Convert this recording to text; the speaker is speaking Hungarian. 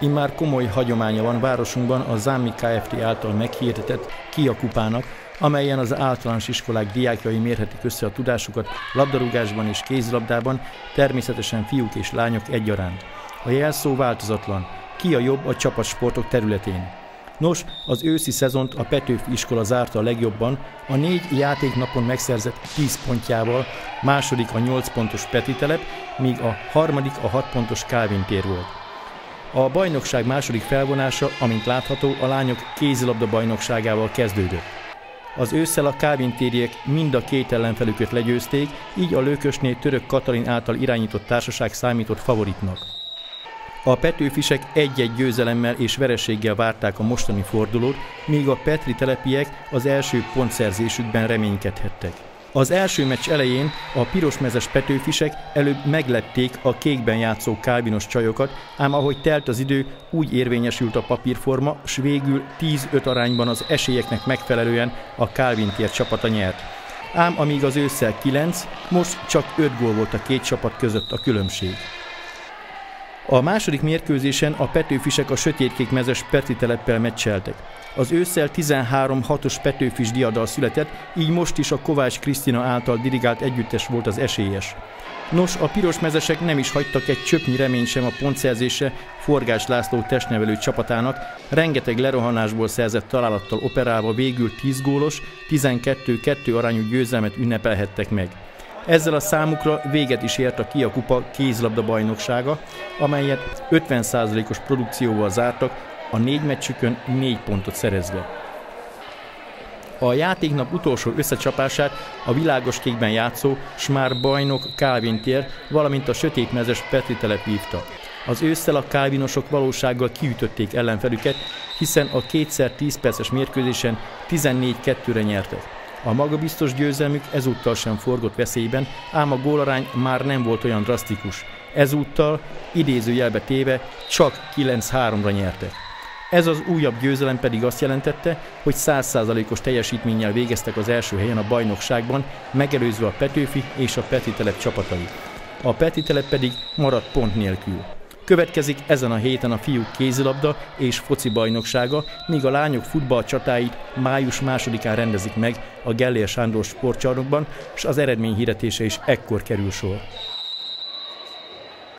Immár komoly hagyománya van városunkban a Zámi Kft. által meghirdetett Kia kupának, amelyen az általános iskolák diákjai mérhetik össze a tudásukat labdarúgásban és kézilabdában, természetesen fiúk és lányok egyaránt. A jelszó változatlan, ki a jobb a csapatsportok területén. Nos, az őszi szezont a Petőfi iskola zárta a legjobban, a négy játéknapon megszerzett 10 pontjával, második a 8 pontos Peti telep, míg a harmadik a 6 pontos Kálvin tér volt. A bajnokság második felvonása, amint látható, a lányok kézilabda bajnokságával kezdődött. Az ősszel a kávintériek mind a két ellenfelüket legyőzték, így a lőkösnél török Katalin által irányított társaság számított favoritnak. A Petőfisek egy-egy győzelemmel és vereséggel várták a mostani fordulót, míg a Petri telepiek az első pontszerzésükben reménykedhettek. Az első meccs elején a pirosmezes Petőfisek előbb meglették a kékben játszó kálvinos csajokat, ám ahogy telt az idő, úgy érvényesült a papírforma, s végül 10-5 arányban az esélyeknek megfelelően a Calvin tér csapata nyert. Ám amíg az ősszel 9, most csak 5 gól volt a két csapat között a különbség. A második mérkőzésen a Petőfisek a sötétkék mezes Peti teleppel meccseltek. Az ősszel 13-6-os Petőfis diadal született, így most is a Kovács Krisztina által dirigált együttes volt az esélyes. Nos, a piros mezesek nem is hagytak egy csöpnyi remény sem a pontszerzése Forgás László testnevelő csapatának, rengeteg lerohanásból szerzett találattal operálva végül 10 gólos, 12-2 arányú győzelmet ünnepelhettek meg. Ezzel a számukra véget is ért a Kia Kupa kézlabda bajnoksága, amelyet 50%-os produkcióval zártak, a négy meccsükön négy pontot szerezve. A játéknap utolsó összecsapását a világos kékben játszó Smár bajnok Calvin tér, valamint a sötétmezes Petri telep vívta. Az ősszel a kálvinosok valósággal kiütötték ellenfelüket, hiszen a kétszer 10 perces mérkőzésen 14-2-re nyertek. A magabiztos győzelmük ezúttal sem forgott veszélyben, ám a gólarány már nem volt olyan drasztikus. Ezúttal, idézőjelbe téve, csak 9-3-ra nyertek. Ez az újabb győzelem pedig azt jelentette, hogy 100%-os teljesítménnyel végeztek az első helyen a bajnokságban, megelőzve a Petőfi és a Peti telep csapatai. A Peti telep pedig maradt pont nélkül. Következik ezen a héten a fiúk kézilabda és foci bajnoksága, míg a lányok futball csatáit május másodikán rendezik meg a Gellér Sándor sportcsarnokban, és az eredmény hirdetése is ekkor kerül sor.